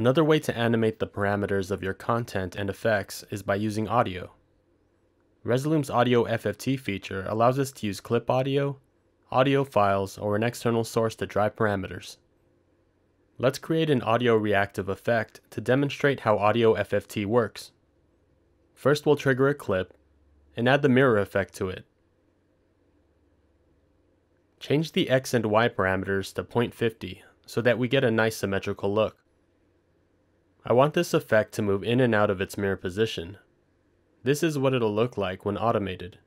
Another way to animate the parameters of your content and effects is by using audio. Resolume's Audio FFT feature allows us to use clip audio, audio files, or an external source to drive parameters. Let's create an audio reactive effect to demonstrate how Audio FFT works. First we'll trigger a clip and add the mirror effect to it. Change the X and Y parameters to 0.50 so that we get a nice symmetrical look. I want this effect to move in and out of its mirror position. This is what it'll look like when automated.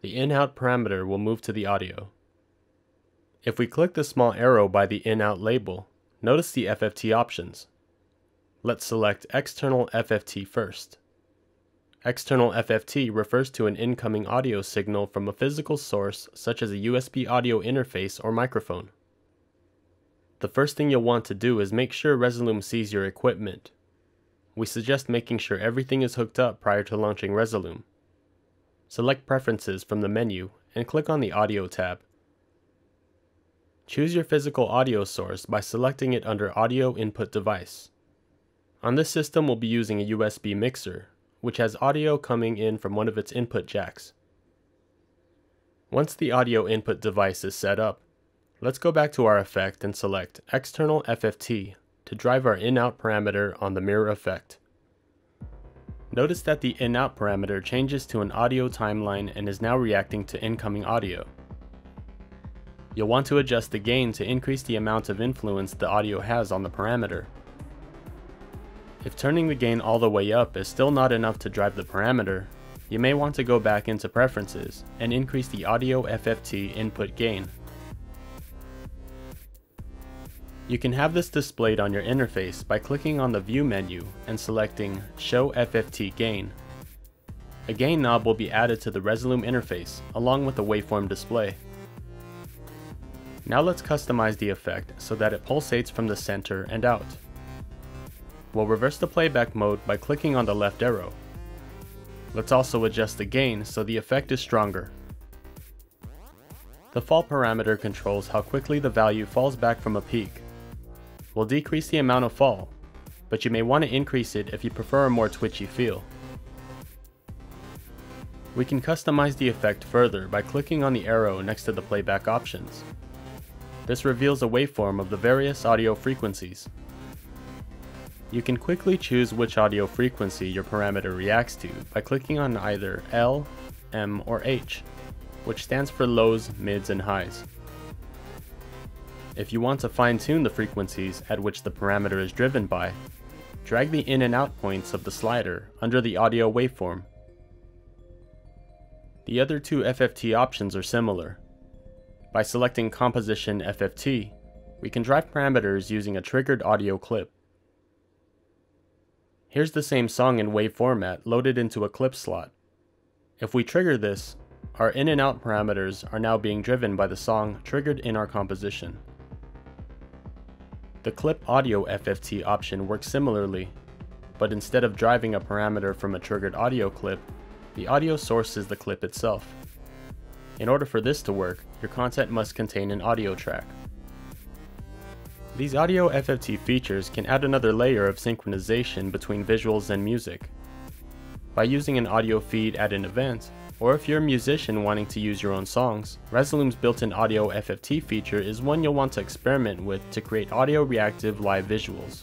The in-out parameter will move to the audio. If we click the small arrow by the in-out label, notice the FFT options. Let's select External FFT first. External FFT refers to an incoming audio signal from a physical source such as a USB audio interface or microphone. The first thing you'll want to do is make sure Resolume sees your equipment. We suggest making sure everything is hooked up prior to launching Resolume. Select Preferences from the menu and click on the Audio tab. Choose your physical audio source by selecting it under Audio Input Device. On this system we'll be using a USB mixer, which has audio coming in from one of its input jacks. Once the audio input device is set up, let's go back to our effect and select External FFT to drive our in-out parameter on the mirror effect. Notice that the in-out parameter changes to an audio timeline and is now reacting to incoming audio. You'll want to adjust the gain to increase the amount of influence the audio has on the parameter. If turning the gain all the way up is still not enough to drive the parameter, you may want to go back into preferences and increase the audio FFT input gain. You can have this displayed on your interface by clicking on the View menu and selecting Show FFT Gain. A gain knob will be added to the Resolume interface along with the waveform display. Now let's customize the effect so that it pulsates from the center and out. We'll reverse the playback mode by clicking on the left arrow. Let's also adjust the gain so the effect is stronger. The fall parameter controls how quickly the value falls back from a peak. We'll decrease the amount of fall, but you may want to increase it if you prefer a more twitchy feel. We can customize the effect further by clicking on the arrow next to the playback options. This reveals a waveform of the various audio frequencies. You can quickly choose which audio frequency your parameter reacts to by clicking on either L, M, or H, which stands for lows, mids, and highs. If you want to fine-tune the frequencies at which the parameter is driven by, drag the in and out points of the slider under the audio waveform. The other two FFT options are similar. By selecting Composition FFT, we can drive parameters using a triggered audio clip. Here's the same song in wave format loaded into a clip slot. If we trigger this, our in and out parameters are now being driven by the song triggered in our composition. The clip audio FFT option works similarly, but instead of driving a parameter from a triggered audio clip, the audio source is the clip itself. In order for this to work, your content must contain an audio track. These audio FFT features can add another layer of synchronization between visuals and music. By using an audio feed at an event, or if you're a musician wanting to use your own songs, Resolume's built-in audio FFT feature is one you'll want to experiment with to create audio reactive live visuals.